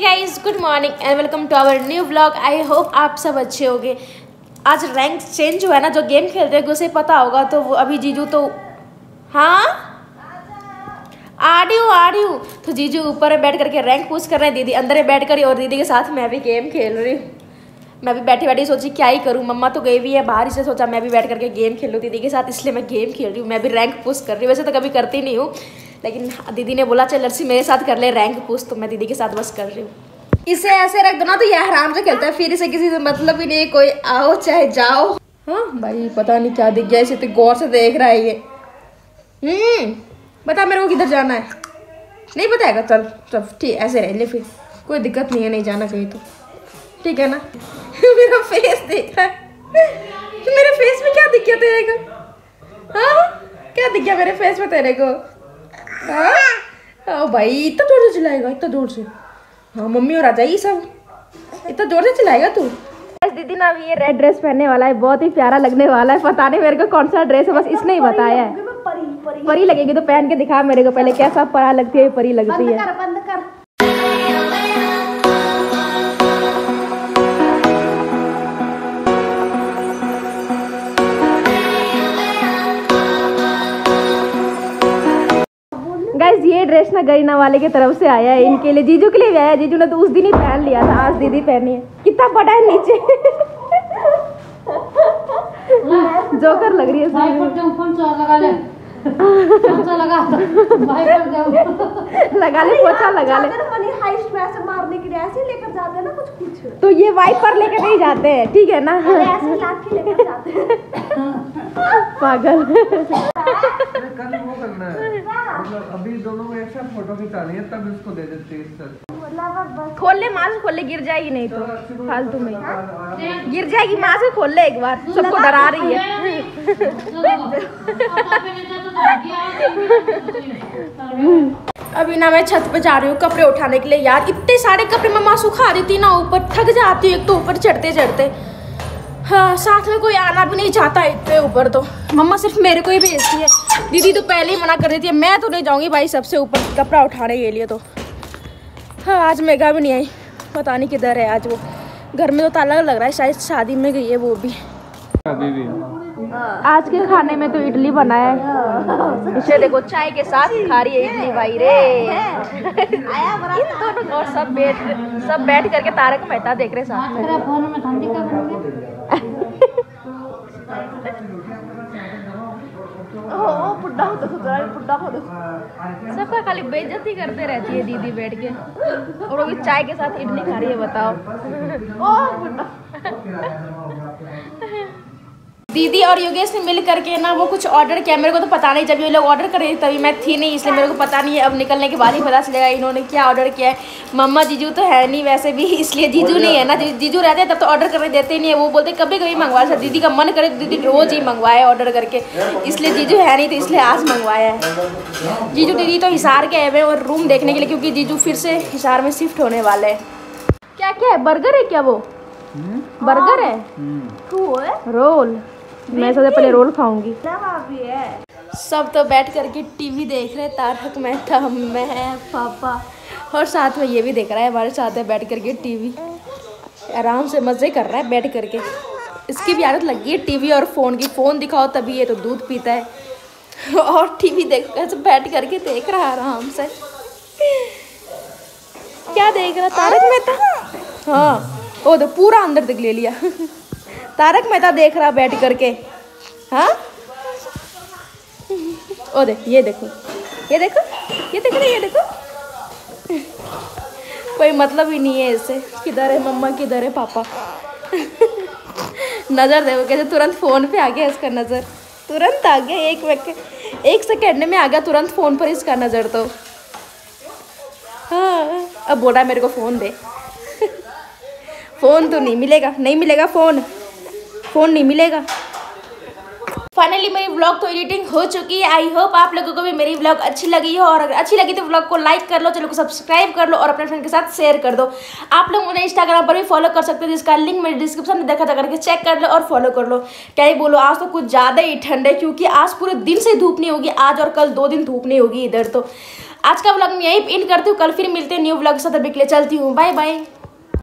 Guys good morning and welcome to our new blog I hope आप सब अच्छे होंगे। आज रैंक चेंज हुआ है ना, जो गेम खेलते हैं, उसे पता होगा तो वो अभी जीजू तो हाँ? आ रही आ रही हूँ तो जीजू ऊपर बैठ करके रैंक पूछ कर रहे हैं, दीदी अंदर बैठ कर और दीदी के साथ मैं भी गेम खेल रही हूँ। मैं भी बैठी बैठी सोची, क्या ही करूँ? मम्मा तो गई हुई है बाहर, इसलिए सोचा मैं भी बैठ करके गेम खेल दीदी के साथ, इसलिए मैं गेम खेल रही हूँ, मैं भी रैंक पुश कर रही हूँ। वैसे तो कभी करती नहीं हूँ। लेकिन दीदी ने बोला, चल लड़सी मेरे साथ कर ले रैंक पुश तो मैं दीदी के साथ बस कर रही हूँ। इसे ऐसे रख दो ना तो ये आराम से खेलता है। फिर इसे किसी से मतलब ही नहीं कोई आओ चाहे जाओ। हाँ भाई, पता नहीं क्या दिख गया, इसे तो गौर से देख रहा है ये। हम्म बता मेरे को किधर जाना है। नहीं बताएगा चल चल, ठीक, ऐसे रह ले फिर। कोई दिक्कत नहीं है, नहीं जाना कहीं तो। ठीक है ना? मेरा फेस देख रहा है। मेरे फेस में क्या दिख गया तेरे को? हाँ? क्या दिख गया मेरे फेस में तेरे को? हाँ। भाई इतना ज़ोर से चिल्लाएगा इतना ज़ोर से। हाँ मम्मी और आ जाइए सब। इतना ज़ोर से चिल्लाएगा तू? दीदी ना अभी ये रेड ड्रेस पहनने वाला है बहुत ही प्यारा लगने वाला है। पता नहीं मेरे को कौन सा ड्रेस है बस इसने ही बताया है। परी लगेगी तो पहन के दिखा मेरे को पहले कैसा परा लगती है परी लगती है। ये ड्रेस ना गरीना वाले की तरफ़ से आया है इनके लिए जीजू के लिए भी आया जीजू ने तो उस दिन ही पहन लिया था आज दीदी पहनी है। कितना बड़ा है नीचे। जोकर लग रही है सा लगा ले लगा पोछा लगा ले। मनी हाइस्ट में मारने के लिए ऐसे लेकर जाते हैं ना कुछ कुछ तो ये वाइपर लेके नहीं जाते हैं ठीक है ना? ऐसे लाठी लेकर जाते हैं। पागल। कल वो करना है। मतलब अभी दोनों में एक साथ फ़ोटो खिंचानी है तब इसको दे देते हैं खोल ले मास्क खोल ले गिर जाएगी नहीं तो फालतू में। गिर जाएगी मास्क खोल ले एक बार सबको डरा रही है। अभी ना मैं छत पे जा रही हूँ कपड़े उठाने के लिए यार। इतने सारे कपड़े मम्मा सुखा रही थी ना, ऊपर थक जाती हूँ एक तो ऊपर चढ़ते चढ़ते। हाँ साथ में कोई आना भी नहीं चाहता इतने ऊपर तो। मम्मा सिर्फ़ मेरे को ही भेजती है। दीदी तो पहले ही मना कर देती है, मैं तो नहीं जाऊँगी भाई सबसे ऊपर कपड़ा उठाने के लिए तो। हाँ आज मेगा भी नहीं आई। पता नहीं किधर है आज वो। घर में तो ताला लग रहा है, शायद शादी में गई है वो भी। आज के खाने में तो इडली बनाया है। इसे देखो चाय के साथ खा रही है इडली भाई रे। इन दोनों और सब बैठ सब बैठ करके तारक मेहता देख रहे साथ में। बन हो हो। सबका खाली बेइज्जती करते रहती है दीदी बैठ के। और वो भी चाय के साथ इडली खा रही है बताओ। ओ दीदी और योगेश ने मिल करके ना वो कुछ ऑर्डर किया। मेरे को तो पता नहीं जब ये लोग ऑर्डर कर रहे थे तभी मैं थी नहीं इसलिए मेरे को पता नहीं है। अब निकलने के बाद ही पता चलेगा इन्होंने क्या ऑर्डर किया है। मम्मा जीजू तो है नहीं वैसे भी इसलिए जीजू नहीं है ना। जीजू रहते हैं तब तो ऑर्डर करने देते ही नहीं है। वो बोलते कभी कभी मंगवा सकते दीदी का मन करे तो दीदी रोज ही मंगवाए ऑर्डर करके। इसलिए जीजू है नहीं तो इसलिए आज मंगवाया है। जीजू दीदी तो हिसार के आए हुए और रूम देखने के लिए क्योंकि जीजू फिर से हिसार में शिफ्ट होने वाले हैं। क्या क्या है? बर्गर है क्या वो? बर्गर है? रोल। मैं सबसे पहले रोल खाऊँगी। सब तो बैठ करके टीवी देख रहे हैं, तारक मेहता मैं पापा और साथ में ये भी देख रहा है हमारे साथ है बैठ करके टीवी। आराम से मज़े कर रहा है बैठ करके। इसकी भी आदत लगी है टीवी और फ़ोन की। फ़ोन दिखाओ तभी ये तो दूध पीता है। और टीवी देख ऐसे बैठ करके देख रहा है आराम से। क्या देख रहा तारक मेहता? हाँ। ओ तो पूरा अंदर तक ले लिया। तारक मेहता देख रहा बैठ करके। हाँ? ओ देख, ये देखो। ये देखो ये देखो ये देखो। कोई मतलब ही नहीं है इसे किधर है मम्मा, किधर है पापा? नज़र देखो, कैसे तुरंत फ़ोन पे आ गया इसका नज़र। तुरंत आ गया, एक वेक एक सेकेंड में आ गया, तुरंत फ़ोन पर इसका नज़र तो। हाँ अब बोला मेरे को फ़ोन दे। फ़ोन तो नहीं मिलेगा नहीं मिलेगा फ़ोन। फ़ोन नहीं मिलेगा। फाइनली मेरी व्लॉग तो एडिटिंग हो चुकी है। आई होप आप लोगों को भी मेरी व्लॉग अच्छी लगी हो। और अगर अच्छी लगी तो व्लॉग को लाइक कर लो, चैनल को सब्सक्राइब कर लो और अपने फ्रेंड के साथ शेयर कर दो। आप लोग मुझे इंस्टाग्राम पर भी फॉलो कर सकते हो, जिसका लिंक मेरे डिस्क्रिप्शन में देखा था, करके चेक कर लो और फॉलो कर लो। क्या ही बोलो, आज तो कुछ ज़्यादा ही ठंड है, क्योंकि आज पूरे दिन से धूप नहीं होगी, आज और कल दो दिन धूप नहीं होगी इधर तो। आज का ब्लॉग मैं यही इन करती हूँ। कल फिर मिलते हैं न्यू ब्लॉग के साथ, अभी के लिए चलती हूँ। Bye bye